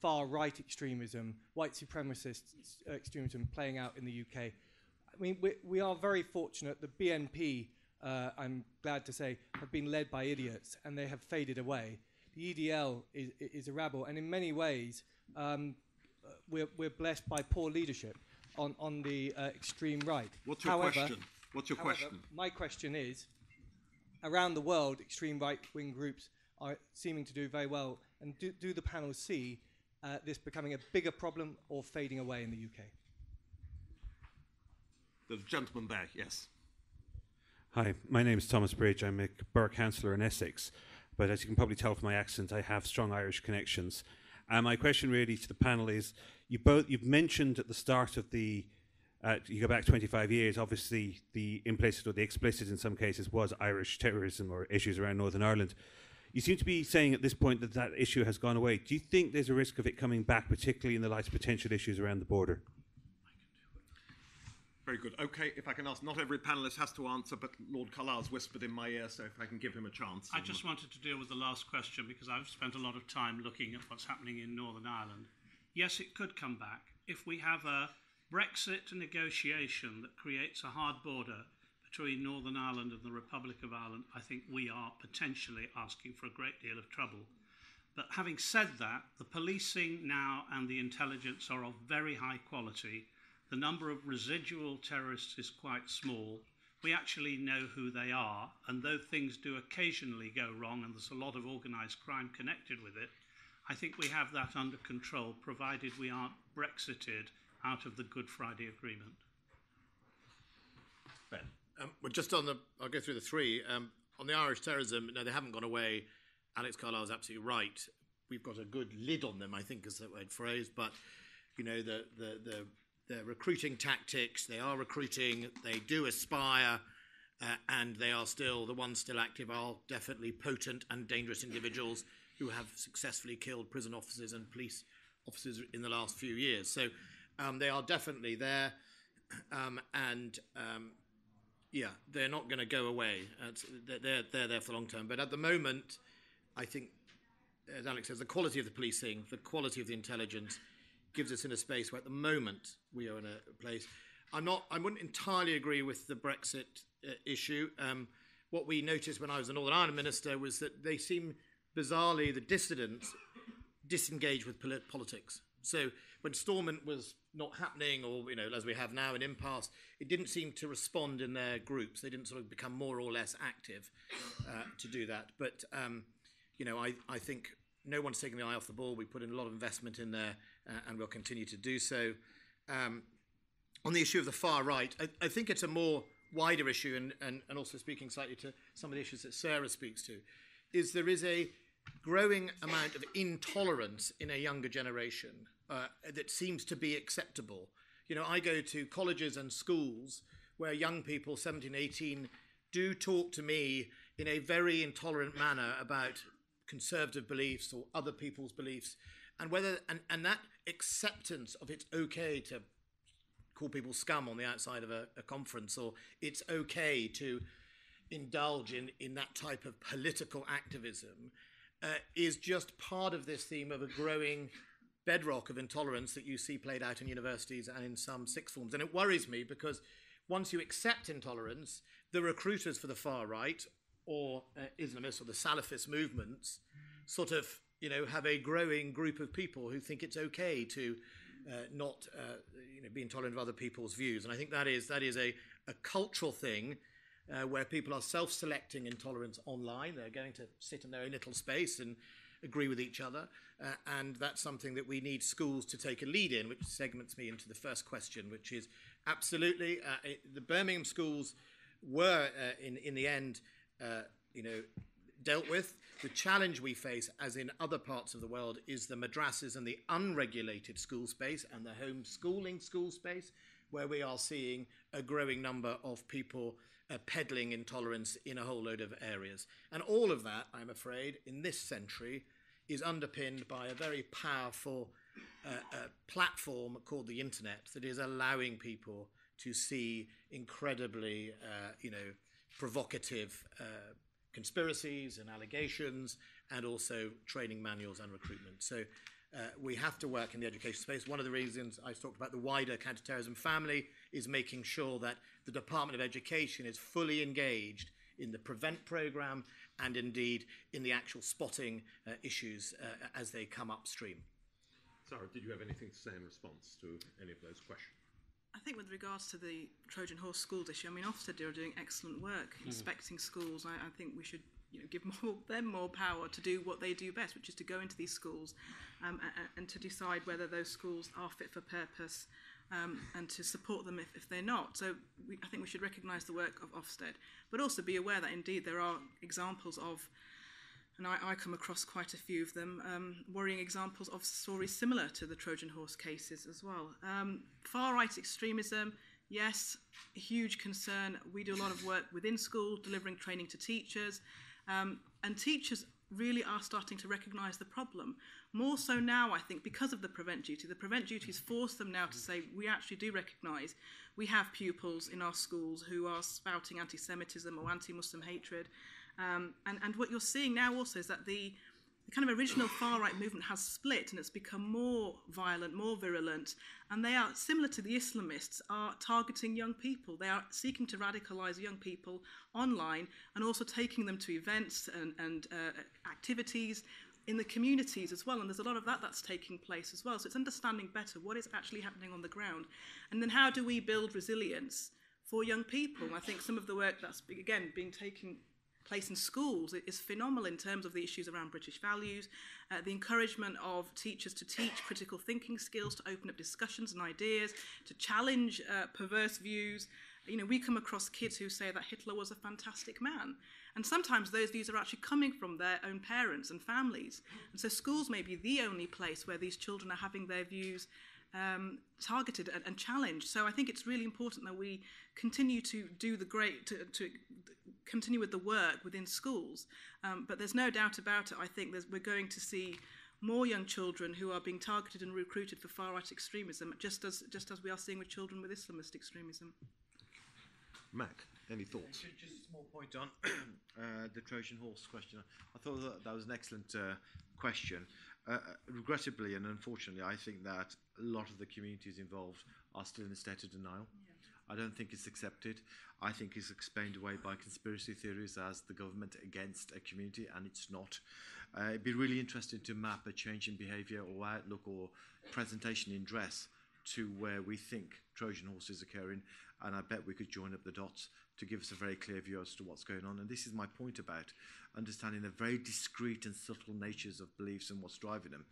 far right extremism, white supremacist uh, extremism playing out in the UK. I mean, we, we are very fortunate. The BNP, uh, I'm glad to say, have been led by idiots and they have faded away. The EDL is, is a rabble, and in many ways, um, we're, we're blessed by poor leadership on, on the uh, extreme right. What's your However- question? What's your however, question? My question is around the world, extreme right wing groups are seeming to do very well. And do, do the panel see uh, this becoming a bigger problem or fading away in the UK? A gentleman there, yes. Hi, my name is Thomas Bridge. I'm a borough councillor in Essex, but as you can probably tell from my accent, I have strong Irish connections. And my question really to the panel is: you both you've mentioned at the start of the uh, you go back 25 years. Obviously, the implicit or the explicit in some cases was Irish terrorism or issues around Northern Ireland. You seem to be saying at this point that that issue has gone away. Do you think there's a risk of it coming back, particularly in the light of potential issues around the border? Very good. Okay, if I can ask, not every panelist has to answer, but Lord Carlile's whispered in my ear, so if I can give him a chance. I just wanted to deal with the last question because I've spent a lot of time looking at what's happening in Northern Ireland. Yes, it could come back. If we have a Brexit negotiation that creates a hard border between Northern Ireland and the Republic of Ireland, I think we are potentially asking for a great deal of trouble. But having said that, the policing now and the intelligence are of very high quality. The number of residual terrorists is quite small. We actually know who they are, and though things do occasionally go wrong and there's a lot of organised crime connected with it, I think we have that under control, provided we aren't Brexited out of the Good Friday Agreement. Ben. Um, well, just on the, I'll go through the three. Um, on the Irish terrorism, no, they haven't gone away. Alex Carlile is absolutely right. We've got a good lid on them, I think, is the word phrase. But you know, the the the, the recruiting tactics, they are recruiting. They do aspire, uh, and they are still the ones still active are definitely potent and dangerous individuals who have successfully killed prison officers and police officers in the last few years. So um, they are definitely there, um, and um, yeah, they're not going to go away. They're they're there for the long term. But at the moment, I think, as Alex says, the quality of the policing, the quality of the intelligence, gives us in a space where at the moment we are in a place. I'm not. I wouldn't entirely agree with the Brexit uh, issue. Um, what we noticed when I was the Northern Ireland minister was that they seem bizarrely the dissidents disengaged with polit- politics. So when Stormont was not happening, or you know, as we have now in impasse, it didn't seem to respond in their groups. They didn't sort of become more or less active uh, to do that. But um, you know, I, I think no one's taking the eye off the ball. We put in a lot of investment in there, and we'll continue to do so. Um, on the issue of the far right, I, I think it's a more wider issue, and, and, and also speaking slightly to some of the issues that Sara speaks to, is there is a growing amount of intolerance in a younger generation uh, that seems to be acceptable. You know, I go to colleges and schools where young people, 17, 18, do talk to me in a very intolerant manner about conservative beliefs or other people's beliefs, and whether and, and that acceptance of it's okay to call people scum on the outside of a, a conference, or it's okay to indulge in, in that type of political activism, uh, is just part of this theme of a growing bedrock of intolerance that you see played out in universities and in some sixth forms. And it worries me because once you accept intolerance, the recruiters for the far right or uh, Islamists or the Salafist movements sort of you know have a growing group of people who think it's okay to uh, not uh, you know be intolerant of other people's views. And I think that is that is a, a cultural thing. Uh, where people are self-selecting intolerance online, they're going to sit in their own little space and agree with each other, uh, and that's something that we need schools to take a lead in, which segments me into the first question, which is absolutely uh, it, the Birmingham schools were uh, in in the end, uh, you know, dealt with. The challenge we face, as in other parts of the world, is the madrasas and the unregulated school space and the homeschooling school space, where we are seeing a growing number of people uh, peddling intolerance in a whole load of areas. And all of that, I'm afraid, in this century, is underpinned by a very powerful uh, uh, platform called the internet that is allowing people to see incredibly, uh, you know, provocative uh, conspiracies and allegations, and also training manuals and recruitment. So uh, we have to work in the education space. One of the reasons I talked about the wider counterterrorism family is making sure that the Department of Education is fully engaged in the prevent program and indeed in the actual spotting uh, issues uh, as they come upstream. Sara, did you have anything to say in response to any of those questions? I think with regards to the Trojan horse schools issue, I mean, Ofsted are doing excellent work hmm. inspecting schools. I, I think we should you know, give more, them more power to do what they do best, which is to go into these schools um, and, and to decide whether those schools are fit for purpose um, and to support them if, if they're not. So we, I think we should recognise the work of Ofsted, but also be aware that indeed there are examples of and I, I come across quite a few of them, um, worrying examples of stories similar to the Trojan horse cases as well. Um, far right extremism, yes, huge concern. We do a lot of work within school, delivering training to teachers, um, and teachers really are starting to recognise the problem. More so now, I think, because of the prevent duty. The prevent duties force them now to say, we actually do recognise we have pupils in our schools who are spouting anti Semitism or anti Muslim hatred. Um, and, and what you're seeing now also is that the, the kind of original far right movement has split and it's become more violent, more virulent, and they are similar to the Islamists, are targeting young people. They are seeking to radicalize young people online and also taking them to events and, and uh, activities in the communities as well. And there's a lot of that that's taking place as well. So it's understanding better what is actually happening on the ground. And then how do we build resilience for young people? I think some of the work that's, again, being taken place in schools is phenomenal in terms of the issues around British values, uh, the encouragement of teachers to teach critical thinking skills, to open up discussions and ideas, to challenge uh, perverse views. You know, we come across kids who say that Hitler was a fantastic man. And sometimes those views are actually coming from their own parents and families. And so schools may be the only place where these children are having their views um, targeted and, and, challenged. So I think it's really important that we continue to do the great, to, to continue with the work within schools. Um, but there's no doubt about it. I think that we're going to see more young children who are being targeted and recruited for far right extremism, just as just as we are seeing with children with Islamist extremism. Mak, any thoughts? Just, just a small point on uh, the Trojan horse question. I thought that, that was an excellent uh, question. Uh, regrettably and unfortunately, I think that a lot of the communities involved are still in a state of denial. Yeah. I don't think it's accepted. I think it's explained away by conspiracy theories as the government against a community, and it's not. Uh, it'd be really interesting to map a change in behaviour or outlook or presentation in dress to where we think Trojan horses are occurring, and I bet we could join up the dots to give us a very clear view as to what's going on. And this is my point about understanding the very discrete and subtle natures of beliefs and what's driving them.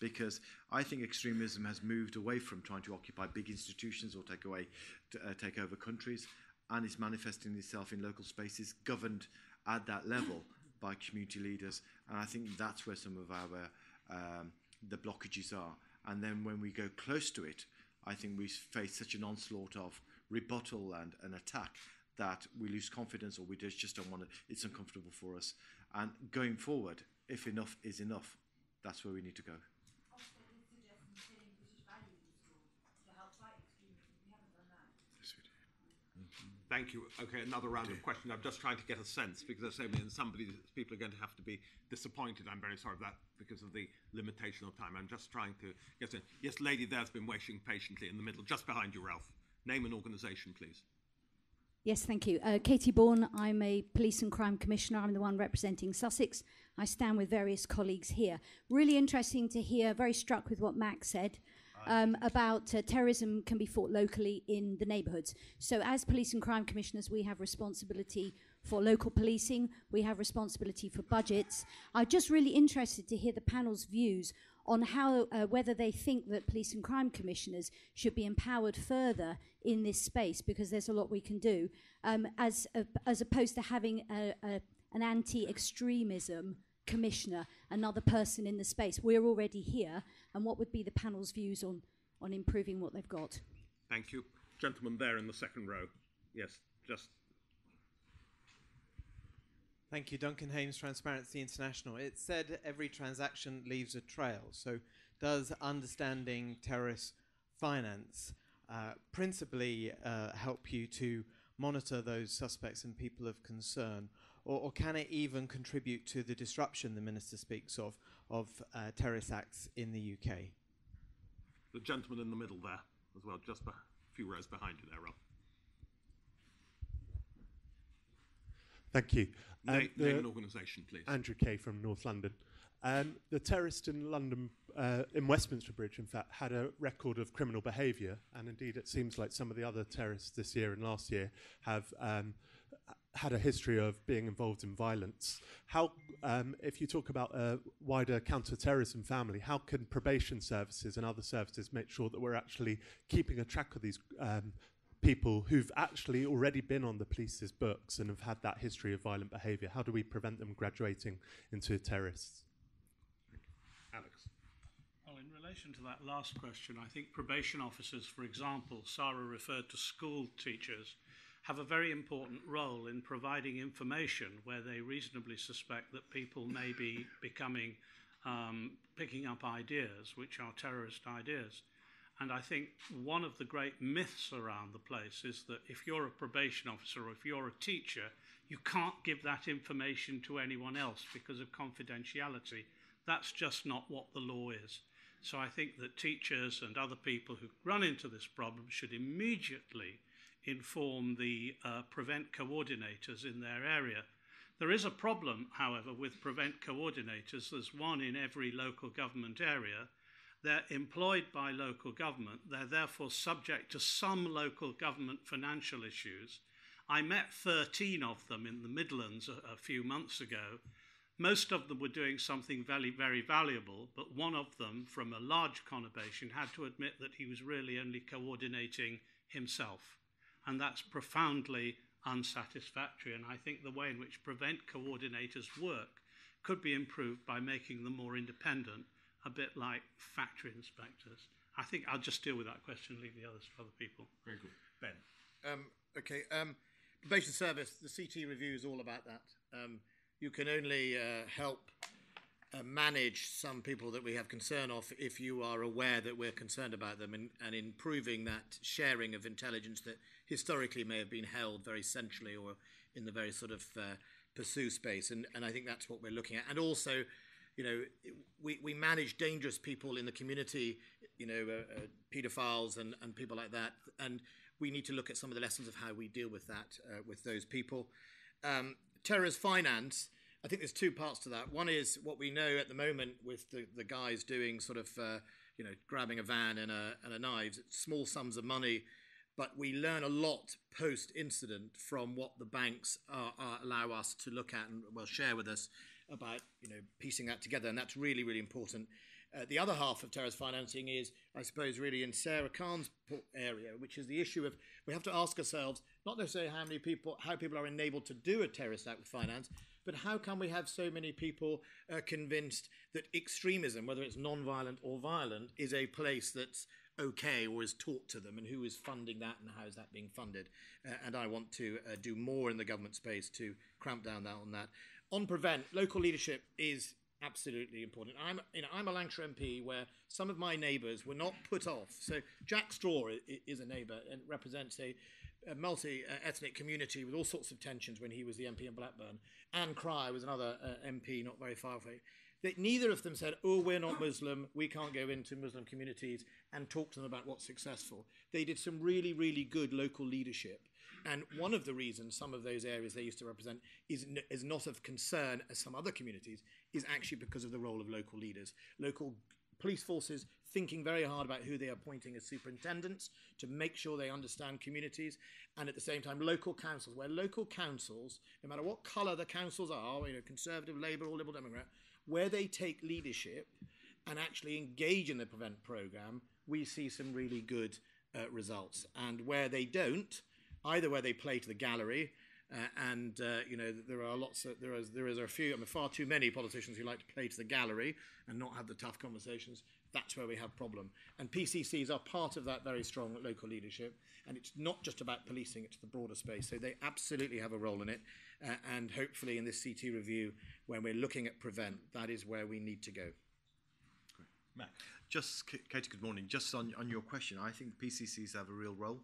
Because I think extremism has moved away from trying to occupy big institutions or take away, uh, take over countries, and is manifesting itself in local spaces governed at that level by community leaders. And I think that's where some of our um, the blockages are. And then when we go close to it, I think we face such an onslaught of rebuttal and an attack that we lose confidence or we just, just don't want to, it's uncomfortable for us. And going forward, if enough is enough, that's where we need to go. Thank you. Okay, another round of questions. I'm just trying to get a sense because I say and somebody people are going to have to be disappointed. I'm very sorry of that because of the limitation of time. I'm just trying to get in. Yes, lady there's been waiting patiently in the middle, just behind you, Ralph. Name an organisation, please. Yes, thank you. Uh, Katy Bourne, I'm a Police and Crime Commissioner. I'm the one representing Sussex. I stand with various colleagues here. Really interesting to hear, very struck with what Mak's said um, about uh, terrorism can be fought locally in the neighbourhoods. So, as police and crime commissioners, we have responsibility for local policing, we have responsibility for budgets. I'm just really interested to hear the panel's views on how uh, whether they think that police and crime commissioners should be empowered further in this space because there's a lot we can do um, as uh, as opposed to having a, a an anti extremism commissioner, another person in the space. We're already here, and what would be the panel's views on, on improving what they've got? Thank you. Gentleman there in the second row. Yes, just. Thank you, Duncan Hames, Transparency International. It said every transaction leaves a trail. So, does understanding terrorist finance uh, principally uh, help you to monitor those suspects and people of concern? Or, or, can it even contribute to the disruption the Minister speaks of of uh, terrorist acts in the UK? The gentleman in the middle there as well, just a few rows behind you there, Rob. Thank you. Um, name and organisation, please. Andrew Kay from North London. Um, the terrorist in London, uh, in Westminster Bridge, in fact, had a record of criminal behaviour, and indeed it seems like some of the other terrorists this year and last year have um, had a history of being involved in violence. How, um, if you talk about a wider counter-terrorism family, how can probation services and other services make sure that we're actually keeping a track of these um, people who've actually already been on the police's books and have had that history of violent behaviour? How do we prevent them graduating into terrorists? Alex. Well, in relation to that last question, I think probation officers, for example, Sara referred to school teachers, have a very important role in providing information where they reasonably suspect that people may be becoming, um, picking up ideas which are terrorist ideas. And I think one of the great myths around the place is that if you're a probation officer or if you're a teacher, you can't give that information to anyone else because of confidentiality. That's just not what the law is. So I think that teachers and other people who run into this problem should immediately inform the uh, prevent coordinators in their area. There is a problem, however, with prevent coordinators. There's one in every local government area they're employed by local government. They're therefore subject to some local government financial issues. I met 13 of them in the Midlands a, a few months ago. Most of them were doing something very, very valuable, but one of them, from a large conurbation, had to admit that he was really only coordinating himself. And that's profoundly unsatisfactory. And I think the way in which prevent coordinators work could be improved by making them more independent a bit like factory inspectors? I think I'll just deal with that question and leave the others for other people. Very good. Ben. Um, okay. Um, probation service, the CT review is all about that. Um, you can only uh, help uh, manage some people that we have concern of if you are aware that we're concerned about them and, and improving that sharing of intelligence that historically may have been held very centrally or in the very sort of uh, pursue space. And, and I think that's what we're looking at. And also, you know, we, we manage dangerous people in the community, you know, uh, uh, paedophiles and, and people like that. And we need to look at some of the lessons of how we deal with that, uh, with those people. Um, terrorist finance, I think there's two parts to that. One is what we know at the moment with the, the guys doing sort of, uh, you know, grabbing a van and a, and a knives, small sums of money. But we learn a lot post incident from what the banks are, are allow us to look at and will share with us about you know piecing that together, and that's really really important. Uh, the other half of terrorist financing is, I suppose, really in Sara Khan's area, which is the issue of we have to ask ourselves not necessarily how many people, how people are enabled to do a terrorist act with finance, but how can we have so many people uh, convinced that extremism, whether it's non-violent or violent, is a place that's okay or is taught to them, and who is funding that, and how is that being funded? Uh, and I want to uh, do more in the government space to cramp down that on that on prevent, local leadership is absolutely important. I'm, you know, I'm a Lancashire MP where some of my neighbours were not put off. So Jack Straw is a neighbour and represents a, a multi-ethnic community with all sorts of tensions when he was the MP in Blackburn. Ann Cryer was another uh, MP not very far away. That neither of them said, "Oh, we're not Muslim. We can't go into Muslim communities and talk to them about what's successful." They did some really, really good local leadership and one of the reasons some of those areas they used to represent is, is not of concern as some other communities is actually because of the role of local leaders. Local police forces thinking very hard about who they are appointing as superintendents to make sure they understand communities and at the same time local councils where local councils no matter what colour the councils are you know conservative labour or liberal democrat where they take leadership and actually engage in the prevent program we see some really good uh, results and where they don't either where they play to the gallery Uh, and uh, you know there are lots of there is there is a few I mean, far too many politicians who like to play to the gallery and not have the tough conversations. That's where we have problem. And PCCs are part of that very strong local leadership. And it's not just about policing; it's the broader space. So they absolutely have a role in it. Uh, and hopefully, in this CT review, when we're looking at prevent, that is where we need to go. Mak. Just, Katy, good morning. Just on, on your question, I think PCCs have a real role.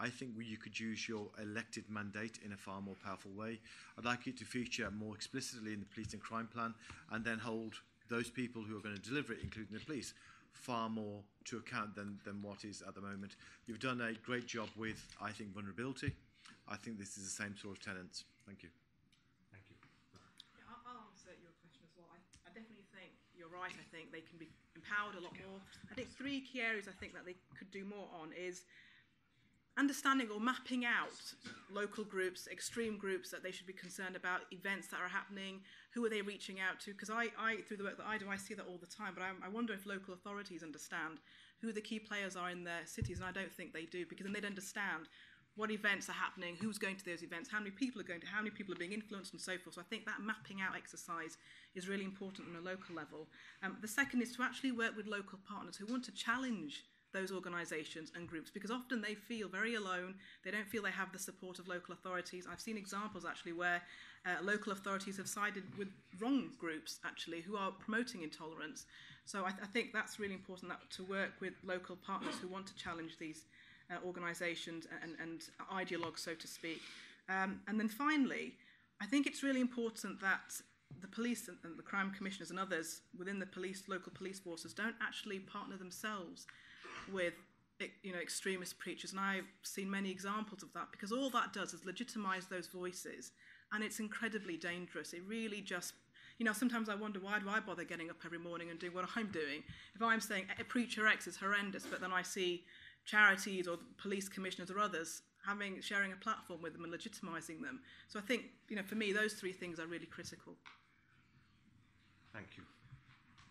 I think you could use your elected mandate in a far more powerful way. I'd like you to feature more explicitly in the police and crime plan and then hold those people who are going to deliver it, including the police, far more to account than, than what is at the moment. You've done a great job with, I think, vulnerability. I think this is the same sort of tenants. Thank you. Thank you. Yeah, I'll answer your question as well. I, I definitely think you're right. I think they can be empowered a lot more. I think three key areas I think that they could do more on is understanding or mapping out local groups, extreme groups that they should be concerned about, events that are happening, who are they reaching out to? Because I, I, through the work that I do, I see that all the time, but I, I wonder if local authorities understand who the key players are in their cities, and I don't think they do, because then they'd understand what events are happening, who's going to those events, how many people are going to, how many people are being influenced, and so forth. So I think that mapping out exercise is really important on a local level. Um, the second is to actually work with local partners who want to challenge those organisations and groups because often they feel very alone. They don't feel they have the support of local authorities. I've seen examples actually where uh, local authorities have sided with wrong groups actually who are promoting intolerance. So I, th- I think that's really important that, to work with local partners who want to challenge these uh, organisations and, and ideologues, so to speak. Um, and then finally, I think it's really important that the police and, and the crime commissioners and others within the police, local police forces, don't actually partner themselves with you know extremist preachers. And I've seen many examples of that because all that does is legitimize those voices. And it's incredibly dangerous. It really just you know sometimes I wonder why do I bother getting up every morning and doing what I'm doing? If I'm saying a preacher X is horrendous but then I see charities or police commissioners or others having sharing a platform with them and legitimizing them so I think you know for me those three things are really critical thank you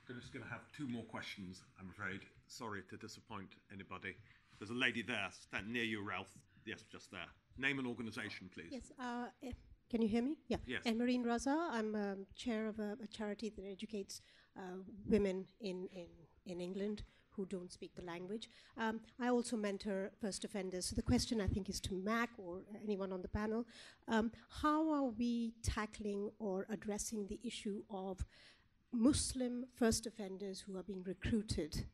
we're just going to have two more questions I'm afraid sorry to disappoint anybody. There's a lady there, stand near you, Ralph. Yes, just there. Name and organisation, please. Yes. Uh, eh, can you hear me? Yeah. Yes. Marine Raza. I'm um, chair of a, a, charity that educates uh, women in, in, in England who don't speak the language. Um, I also mentor first offenders. So the question I think is to Mak or anyone on the panel. Um, how are we tackling or addressing the issue of Muslim first offenders who are being recruited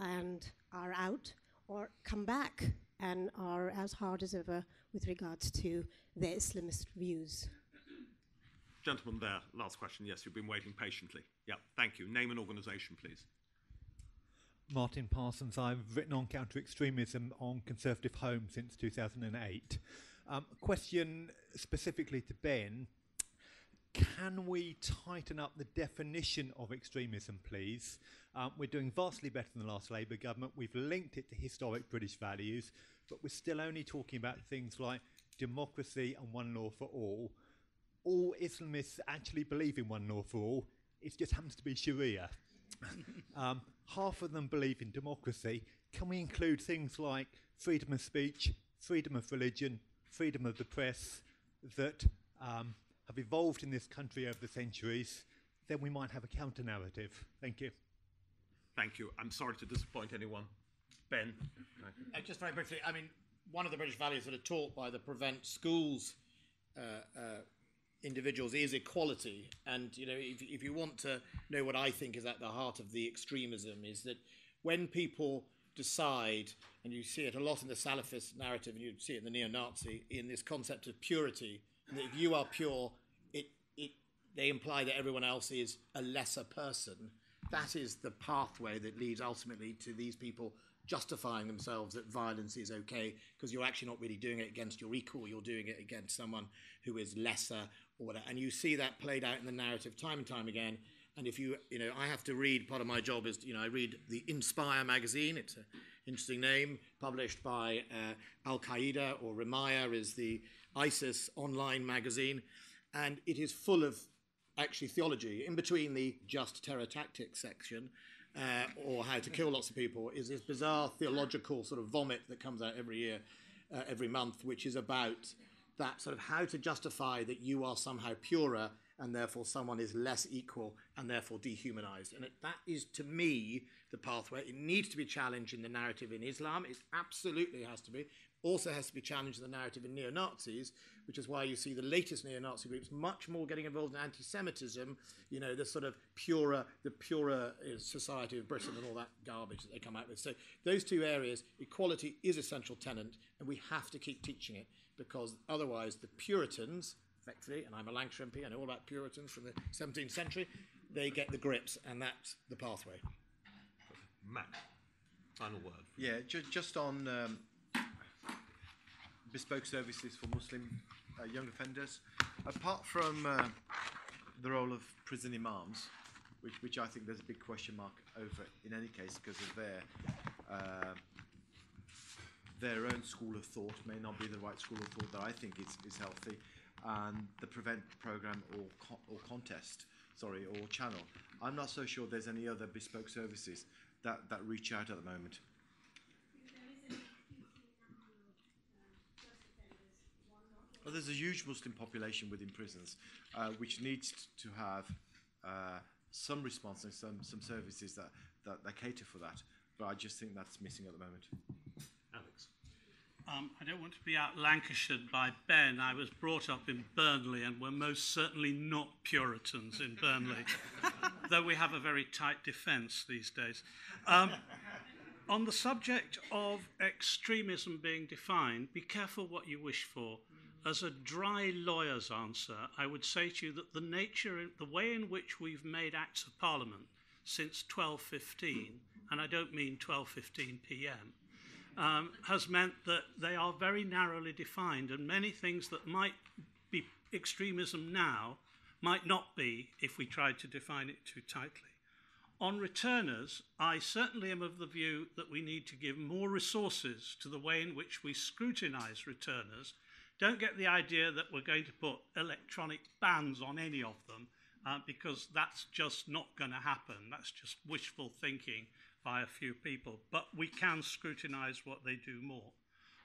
and are out or come back and are as hard as ever with regards to their Islamist views. Gentleman there, last question. Yes, you've been waiting patiently. Yeah, thank you. Name and organisation, please. Martin Parsons. I've written on counter extremism on Conservative Home since 2008. Um, question specifically to Ben can we tighten up the definition of extremism, please? Um, we're doing vastly better than the last Labour government. We've linked it to historic British values, but we're still only talking about things like democracy and one law for all. All Islamists actually believe in one law for all. It just happens to be Sharia. um, half of them believe in democracy. Can we include things like freedom of speech, freedom of religion, freedom of the press that um, have evolved in this country over the centuries, then we might have a counter narrative. Thank you. Thank you. I'm sorry to disappoint anyone. Ben. Uh, just very briefly, I mean, one of the British values that are taught by the Prevent Schools uh, uh, individuals is equality. And, you know, if, if you want to know what I think is at the heart of the extremism, is that when people decide, and you see it a lot in the Salafist narrative, and you see it in the neo Nazi, in this concept of purity, that if you are pure, it, it, they imply that everyone else is a lesser person. That is the pathway that leads ultimately to these people justifying themselves that violence is okay because you're actually not really doing it against your equal, you're doing it against someone who is lesser or whatever. And you see that played out in the narrative time and time again. And if you, you know, I have to read, part of my job is, you know, I read the Inspire magazine. It's an interesting name, published by uh, Al Qaeda or Rumiyah is the ISIS online magazine, and it is full of actually theology. In between the just terror tactics section, uh, or how to kill lots of people, is this bizarre theological sort of vomit that comes out every year, uh, every month, which is about that sort of how to justify that you are somehow purer and therefore someone is less equal and therefore dehumanized. And it, that is, to me, the pathway. It needs to be challenged in the narrative in Islam. It absolutely has to be. Also has to be challenged in the narrative in neo Nazis, which is why you see the latest neo Nazi groups much more getting involved in anti Semitism, you know, the sort of purer, the purer uh, society of Britain and all that garbage that they come out with. So, those two areas, equality is a central tenant, and we have to keep teaching it because otherwise the Puritans, effectively, and I'm a Lancashire MP, I know all about Puritans from the 17th century, they get the grips, and that's the pathway. Mak, final word. Yeah, ju- just on um, bespoke services for Muslim uh, young offenders. Apart from uh, the role of prison imams, which, which I think there's a big question mark over in any case because of their uh, their own school of thought may not be the right school of thought that I think is, is healthy, and the prevent program or co- or contest, sorry, or channel. I'm not so sure there's any other bespoke services that, that reach out at the moment. Well, there's a huge Muslim population within prisons, uh, which needs to have uh, some response and some, some services that, that, that cater for that. But I just think that's missing at the moment. Um, I don't want to be out Lancashired by Ben. I was brought up in Burnley and we're most certainly not Puritans in Burnley, though we have a very tight defence these days. Um, on the subject of extremism being defined, be careful what you wish for. As a dry lawyer's answer, I would say to you that the nature, the way in which we've made Acts of Parliament since 1215, and I don't mean 12:15 p.m., um, has meant that they are very narrowly defined, and many things that might be extremism now might not be if we tried to define it too tightly. On returners, I certainly am of the view that we need to give more resources to the way in which we scrutinise returners. Don't get the idea that we're going to put electronic bans on any of them, uh, because that's just not going to happen. That's just wishful thinking by a few people. But we can scrutinise what they do more.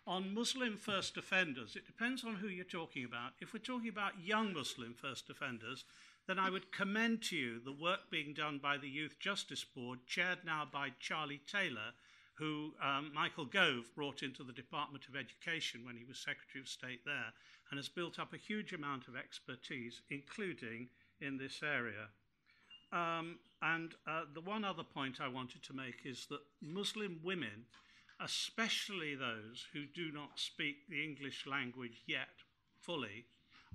On Muslim first offenders, it depends on who you're talking about. If we're talking about young Muslim first offenders, then I would commend to you the work being done by the Youth Justice Board, chaired now by Charlie Taylor, who um, Michael Gove brought into the Department of Education when he was Secretary of State there, and has built up a huge amount of expertise, including in this area. Um, and uh, the one other point I wanted to make is that Muslim women, especially those who do not speak the English language yet fully,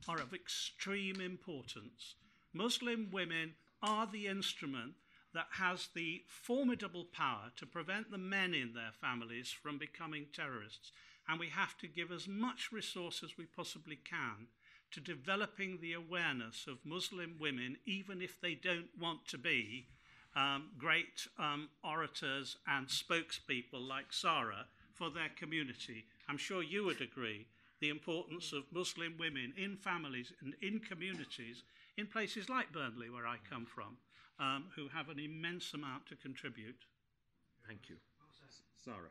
are of extreme importance. Muslim women are the instrument that has the formidable power to prevent the men in their families from becoming terrorists. And we have to give as much resource as we possibly can to developing the awareness of Muslim women, even if they don't want to be um, great um, orators and spokespeople like Sara for their community. I'm sure you would agree the importance of Muslim women in families and in communities in places like Burnley, where I come from, um, who have an immense amount to contribute. Thank you. Sara.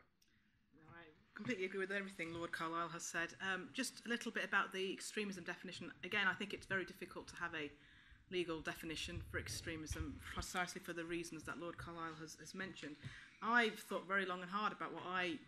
Completely agree with everything Lord Carlile has said. Um, just a little bit about the extremism definition. Again, I think it's very difficult to have a legal definition for extremism precisely for the reasons that Lord Carlile has, has mentioned. I've thought very long and hard about what I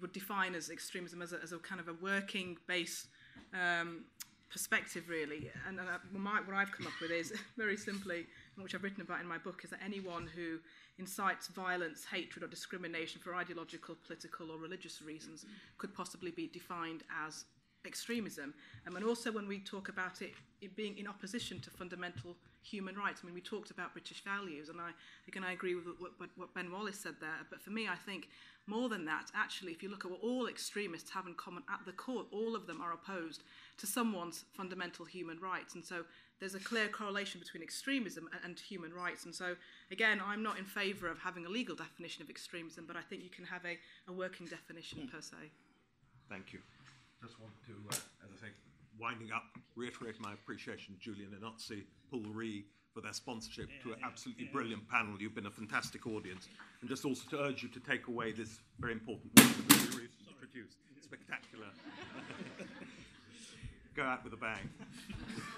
would define as extremism as a, as a kind of a working base um, perspective, really. And, and uh, my, what I've come up with is very simply, which I've written about in my book, is that anyone who incites violence, hatred, or discrimination for ideological, political, or religious reasons could possibly be defined as extremism. Um, and also, when we talk about it, it being in opposition to fundamental human rights, I mean, we talked about British values, and I again I agree with what, what, what Ben Wallace said there. But for me, I think more than that, actually, if you look at what all extremists have in common at the core, all of them are opposed to someone's fundamental human rights. And so there's a clear correlation between extremism and, and human rights. And so, again, I'm not in favour of having a legal definition of extremism, but I think you can have a, a working definition per se. Thank you. Just want to, uh, as I say, winding up, reiterate my appreciation to Julian and Nazi, Pool Re, for their sponsorship to an absolutely brilliant panel. You've been a fantastic audience. And just also to urge you to take away this very important work that Pool Re has produced. Spectacular. go out with a bang.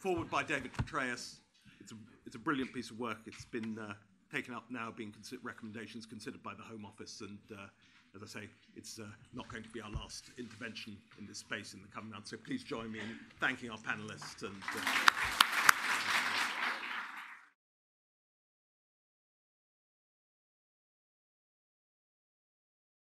Forward by David Petraeus. It's a, it's a brilliant piece of work. It's been uh, taken up now, being consider- recommendations considered by the Home Office, and uh, as I say, it's uh, not going to be our last intervention in this space in the coming months. So please join me in thanking our panelists and. Uh,